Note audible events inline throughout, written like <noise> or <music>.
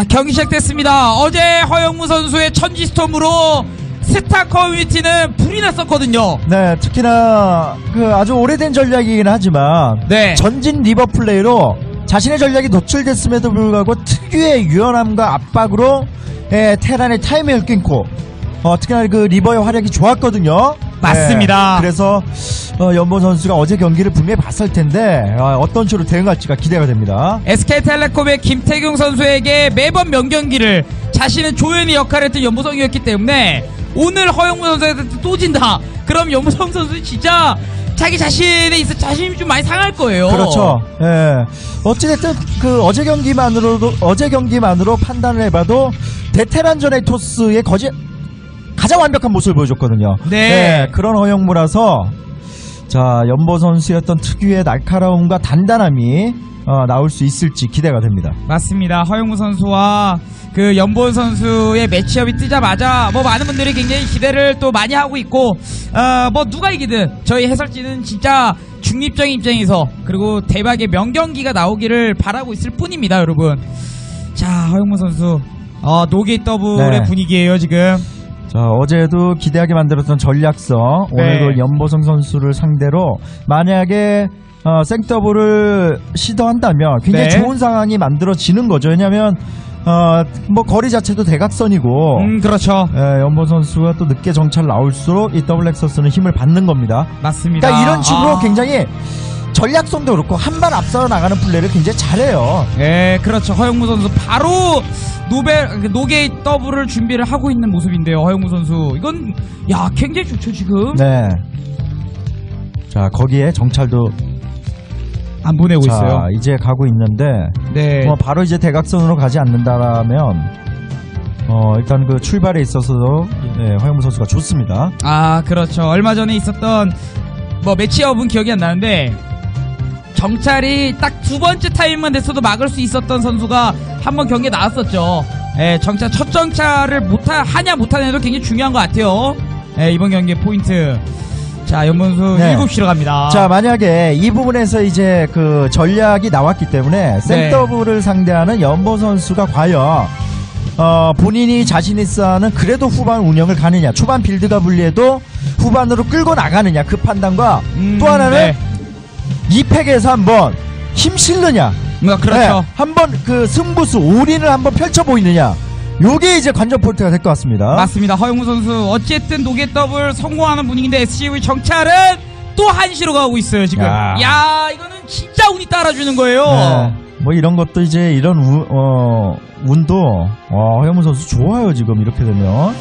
자 경기 시작됐습니다. 어제 허영무 선수의 천지storm으로 스타 커뮤니티는 불이 났었거든요. 네, 특히나 그 아주 오래된 전략이긴 하지만 네. 전진 reaver 플레이로 자신의 전략이 노출됐음에도 불구하고 특유의 유연함과 압박으로 예, 테란의 타이밍을 끊고 어, 특히나 그 reaver의 활약이 좋았거든요. 맞습니다. 예, 그래서 어, 염보성 선수가 어제 경기를 분명히 봤을 텐데 어, 떤 식으로 대응할지가 기대가 됩니다. SK텔레콤의 김태경 선수에게 매번 명경기를 자신은 조연의 역할을 했던 연보성이었기 때문에 오늘 허영무 선수한테 또 진다. 그럼 연보성 선수 진짜 자기 자신에 있어 자신이 좀 많이 상할 거예요. 그렇죠. 예. 어찌됐든 그 어제 경기만으로도 어제 경기만으로 판단을 해봐도 베테랑전의 토스의 거지 가장 완벽한 모습을 보여줬거든요. 네. 예, 그런 허영무라서 자 연보 어떤 특유의 날카로움과 단단함이 어, 나올 수 있을지 기대가 됩니다. 맞습니다. 허영무 선수와 그 연본 선수의 매치업이 뜨자마자 뭐 많은 분들이 굉장히 기대를 또 많이 하고 있고 어, 뭐 누가 이기든 저희 해설진은 진짜 중립적인 입장에서 그리고 대박의 명경기가 나오기를 바라고 있을 뿐입니다, 여러분. 자, 허영무 선수 어, 노게이 더블의 네. 분위기예요, 지금. 자 어제도 기대하게 만들었던 전략성 네. 오늘도 연보성 선수를 상대로 만약에 어, 생더블을 시도한다면 굉장히 네. 좋은 상황이 만들어지는 거죠. 왜냐하면 어, 뭐 거리 자체도 대각선이고 음, 그렇죠. 예, 연보 선수가 또 늦게 정찰 나올수록 이 더블 렉서스는 힘을 받는 겁니다. 맞습니다. 그러니까 이런 식으로 아. 굉장히 전략성도 그렇고 한 발 앞서 나가는 플레이를 굉장히 잘해요. 네, 그렇죠. 허영무 선수 바로 노벨 그 노게이 더블을 준비를 하고 있는 모습인데요. 허영무 선수 이건 야 굉장히 좋죠 지금. 네. 자 거기에 정찰도 안 보내고 자 있어요. 이제 가고 있는데 네. 뭐 바로 이제 대각선으로 가지 않는다라면 어 일단 그 출발에 있어서도 예, 허영무 선수가 좋습니다. 아 그렇죠. 얼마 전에 있었던 뭐 매치업은 기억이 안 나는데 정찰이 딱 두 번째 타임만 됐어도 막을 수 있었던 선수가 한 번 경기에 나왔었죠. 예, 정찰 첫 정찰을 못하 하냐 못하냐도 굉장히 중요한 것 같아요. 예, 이번 경기의 포인트. 자, 연문수 네. 7시로 갑니다. 자 만약에 이 부분에서 이제 그 전략이 나왔기 네. 때문에 센터블을 상대하는 연보 선수가 과연 어 본인이 자신 있어 하는 그래도 후반 운영을 가느냐 초반 빌드가 불리해도 후반으로 끌고 나가느냐 그 판단과 음, 또 하나는 네. 이 팩에서 한번 힘 실느냐 뭐, 그렇죠. 네, 한번 그 승부수 올인을 한번 펼쳐 보이느냐 요게 이제 관전 포인트가 될 것 같습니다. 맞습니다. 허영무 선수 어쨌든 노게 더블 성공하는 분위기인데 SCV 정찰은 또 한시로 가고 있어요 지금. 야. 야, 이거는 진짜 운이 따라주는 거예요. 네, 뭐 이런 것도 이제 이런 우- 어, 운도 어, 허영무 선수 좋아요 지금 이렇게 되면.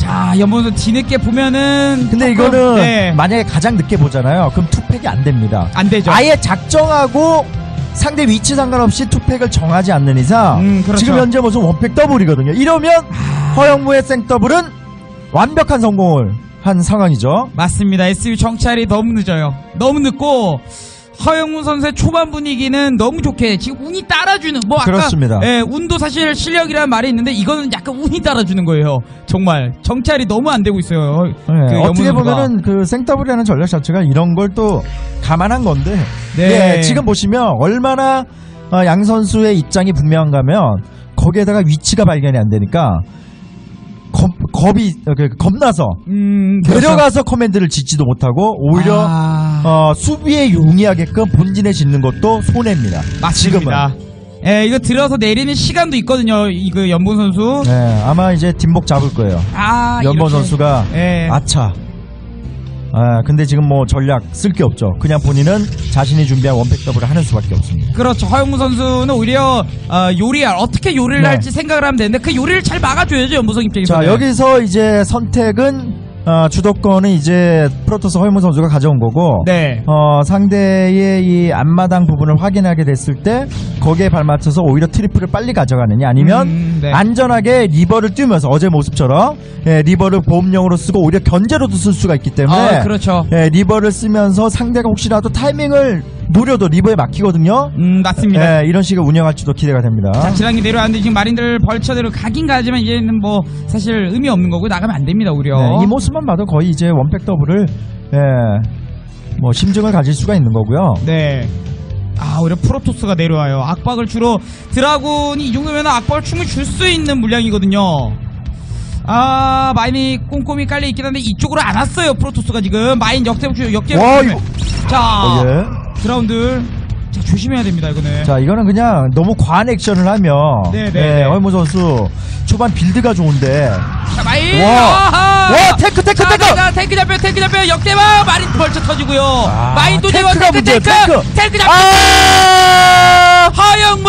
자, 염보성 뒤늦게 보면은 근데 조금, 이거는 네, 만약에 가장 늦게 보잖아요. 그럼 투팩이 안 됩니다. 안 되죠. 아예 작정하고 상대 위치 상관없이 투팩을 정하지 않는 이상 음, 그렇죠. 지금 현재 무슨 원팩 더블이거든요. 이러면 허영무의 생더블은 완벽한 성공을 한 상황이죠. 맞습니다. SCV 정찰이 너무 늦어요. 너무 늦고 허영무 선수의 초반 분위기는 너무 좋게 지금 운이 따라주는 뭐 아까 그렇습니다. 예, 운도 사실 실력이라는 말이 있는데 이거는 약간 운이 따라주는 거예요. 정말 정찰이 너무 안 되고 있어요. 네, 그 어떻게. 보면은 그 생더블이라는 전략 자체가 이런 걸 또 감안한 건데 네. 예, 지금 보시면 얼마나 어, 양 선수의 입장이 분명한가면 거기에다가 위치가 발견이 안 되니까 겁, 겁이 어, 그, 겁나서 음, 그렇죠. 내려가서 커맨드를 짓지도 못하고 오히려 아, 어, 수비에 용이하게끔 본진에 짓는 것도 손해입니다. 맞습니다. 예, 이거 들어서 내리는 시간도 있거든요. 이거 연본 선수. 네, 아마 이제 뒷목 잡을 거예요. 아, 연번 이렇게. 선수가 예. 아차. 아, 근데 지금 뭐 전략 쓸 게 없죠. 그냥 본인은 자신이 준비한 원팩 더블을 하는 수밖에 없습니다. 그렇죠. 허영무 선수는 오히려 어, 요리할 어떻게 요리를 네. 할지 생각을 하면 되는데 그 요리를 잘 막아줘야죠 연보성 입장에서. 자, 여기서 이제 선택은 어, 주도권은 이제 프로토스 허영무 선수가 가져온 거고 네. 어, 상대의 이 앞마당 부분을 확인하게 됐을 때 거기에 발맞춰서 오히려 트리플을 빨리 가져가느냐 아니면 음, 네. 안전하게 리버를 뛰면서 어제 모습처럼 예, 리버를 보험용으로 쓰고 오히려 견제로도 쓸 수가 있기 때문에 아, 그렇죠. 예, 리버를 쓰면서 상대가 혹시라도 타이밍을 노려도 리버에 막히거든요. 음, 맞습니다. 예, 이런 식으로 운영할지도 기대가 됩니다. 자, 질럿이 내려왔는데 지금 마린들 벌쳐 데리고 가긴 가지만 이제는 뭐 사실 의미 없는 거고 나가면 안 됩니다 오히려. 네, 이 모습만 봐도 거의 이제 원팩 더블을 예, 뭐 심증을 가질 수가 있는 거고요. 네. 아 오히려 프로토스가 내려와요 압박을 주로 드라군이 이 정도면 압박을 충분히 줄 수 있는 물량이거든요 아 마인이 꼼꼼히 깔려 있긴 한데 이쪽으로 안 왔어요 프로토스가 지금 마인 역대박 역대박 와, 이거- 자 어, 예. 드라군들 자 조심해야 됩니다 이거는 자, 이거는 그냥 너무 과한 액션을 하면 네, 네, 네. 허영무 선수 초반 build가 좋은데 자 마인 와. 와, 탱크, 탱크, 자, 탱크! 자, 자, 탱크 잡혀 탱크 잡혀 역대박 마린 벌쳐 터지고요 아, 마인 또 되고 탱크가 탱크 탱크 탱크. 탱크 잡혀 아! 허영무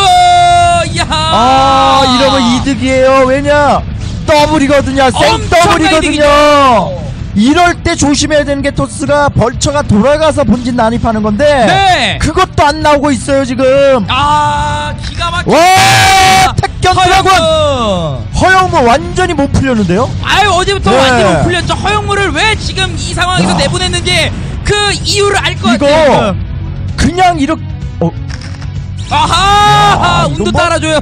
이야 아, 이러면 이득이에요. 왜냐? 더블이거든요. 생 더블이거든요. 이럴 때 조심해야 되는 게 토스가 벌처가 돌아가서 본진 난입하는 건데 네. 그것도 안 나오고 있어요 지금. 아 기가 막혀 와 택견 드라군 허영무 완전히 못 풀렸는데요. 아유 어제부터 네. 완전 못 풀렸죠 허영무를 왜 지금 이 상황에서 와. 내보냈는지 그 이유를 알것 이거 같아요 그냥 이렇게 어, 아하 야, 운도 뭐 따라줘요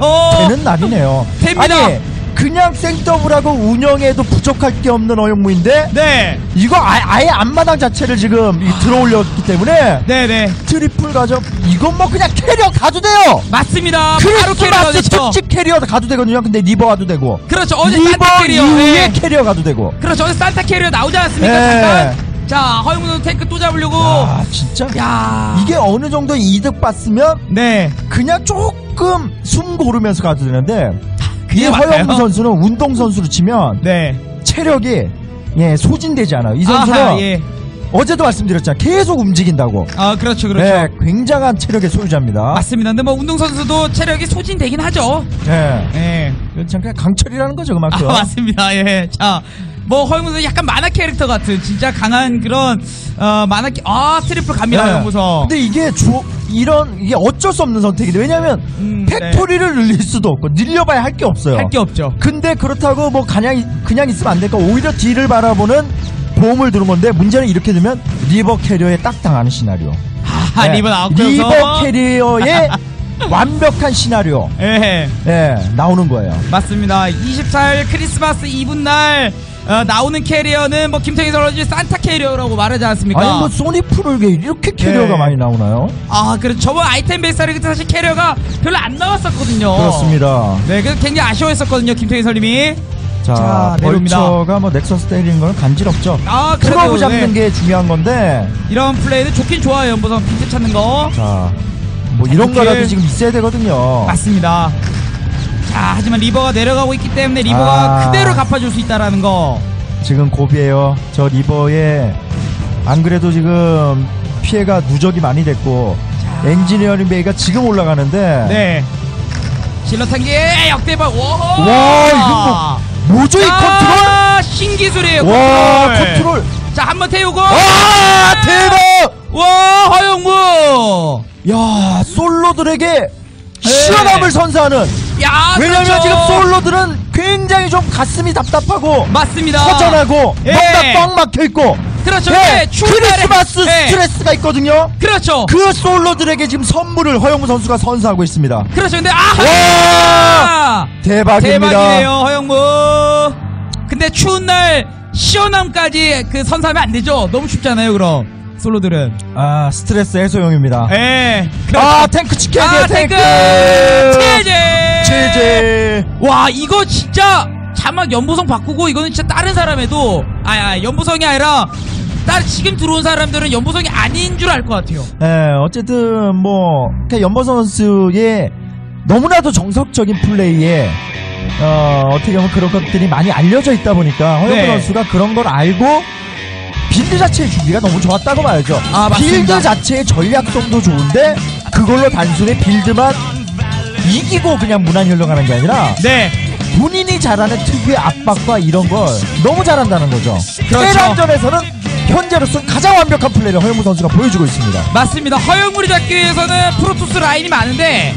되는 날이네요. 됩니다. 아니 그냥 생더블하고 운영에도 부족할 게 없는 허영무인데 네. 이거 아, 예 앞마당 자체를 지금 이 들어올렸기 때문에 네네. 트리플 가져 이건 뭐 그냥 캐리어 가도 돼요. 맞습니다. 바로 캐리어가 크리스마스 특집 캐리어 가도 되거든요. 근데 리버 가도 되고. 그렇죠. 어제 리버 산타 캐리어 이후에 네. 캐리어 가도 되고. 그렇죠. 어제 산타 캐리어 나오지 않았습니까? 네. 잠깐. 자 허영무 선수 탱크 또 잡으려고. 아 진짜? 야. 이게 어느 정도 이득 봤으면 네. 그냥 조금 숨 고르면서 가도 되는데 이. 허영무 선수는 운동 선수로 치면 네 체력이 예 소진되지 않아요. 이 선수는 아하, 예. 어제도 말씀드렸잖아요. 계속 움직인다고. 아 그렇죠 그렇죠 네, 굉장한 체력의 소유자입니다. 맞습니다 근데 뭐 운동선수도 체력이 소진되긴 하죠 네. 예. 참 그냥 강철이라는 거죠 아 그만큼. 맞습니다 예 자 뭐 허영무 선수 약간 만화 캐릭터 같은 진짜 강한 그런 어 만화 캐... 아 트리플 갑니다 네. 허영무 선 근데 이게 주, 이런 이게 어쩔 수 없는 선택인데 왜냐하면 음, 팩토리를 늘릴 수도 없고 늘려봐야 할 게 없어요. 할 게 없죠 근데 그렇다고 뭐 그냥 그냥 있으면 안 되니까 오히려 뒤를 바라보는 보험을 두는 건데 문제는 이렇게 되면 리버 캐리어에 딱 당하는 시나리오. 아 <laughs> 네. 리버 나왔고요 리버 캐리어의 <laughs> 완벽한 시나리오. 예 예, 나오는 거예요. 맞습니다 24일 크리스마스 이브 날 어, 나오는 캐리어는 뭐 김태희 선수 산타 캐리어라고 말하지 않습니까? 아니 뭐 소니 프로게 이렇게 캐리어가 네. 많이 나오나요? 아, 그래 저번 아이템 베이스를 그때 사실 캐리어가 별로 안 나왔었거든요. 그렇습니다. 네, 그래서 굉장히 아쉬워했었거든요, 김태희 선님이. 자, 자. 벌처가 뭐 넥서스 때리는 건 간지럽죠. 아, 그래도 프로브 잡는 네. 게 중요한 건데 이런 플레이는 좋긴 좋아요, 연보선 빈트 찾는 거. 자, 뭐 이런 거라도 지금 있어야 되거든요. 맞습니다. 자, 하지만 리버가 내려가고 있기 때문에 리버가 아. 그대로 갚아줄 수 있다라는 거. 지금 고비에요. 저 리버에 안 그래도 지금 피해가 누적이 많이 됐고 엔지니어링 베이가 지금 올라가는데 네. 실러 탄기 역대박. 와, 와 이거 뭐 뭐죠 이 컨트롤? 아, 신기술이에요. 와 컨트롤. 컨트롤 자, 한 번 태우고. 와 대박! 와, 허영무. 야 솔로들에게 시원함을 선사하는 야, 왜냐면 그렇죠. 지금 솔로들은 굉장히 좀 가슴이 답답하고 맞습니다. 허전하고 예. 뭔가 꽉 막혀 있고 그렇죠. 예, 날에- 크리스마스 네. 스트레스가 있거든요. 그렇죠. 그 솔로들에게 지금 선물을 허영무 선수가 선사하고 있습니다. 그렇죠. 근데 아! 와! 대박입니다. 대박이네요, 허영무. 근데 추운 날 시원함까지 그 선사하면 안 되죠. 너무 춥잖아요, 그럼. 솔로들은. 아 스트레스 해소용입니다. 예. 아 탱크 지켜야 돼요 아, 탱크. 체제. 체제. 와, 이거 진짜 자막 연보성 바꾸고 이거는 진짜 다른 사람에도 아, 아 연보성이 아니라 다른 지금 들어온 사람들은 연보성이 아닌 줄 알 것 같아요. 예, 어쨌든 뭐 그냥 연보 선수의 너무나도 정석적인 플레이에 어, 어떻게 보면 그런 것들이 많이 알려져 있다 보니까 허영무 네. 선수가 그런 걸 알고 build 자체의 준비가 너무 좋았다고 말이죠. 아. build 자체의 전략성도 좋은데 그걸로 단순히 build만 이기고 그냥 무난 흘러가는 게 아니라 네. 본인이 잘하는 특유의 압박과 이런 걸 너무 잘한다는 거죠. 그렇죠. 테란전에서는 현재로서 가장 완벽한 플레이를 허영무 선수가 보여주고 있습니다. 맞습니다. 허영무를 잡기 위해서는 프로토스 라인이 많은데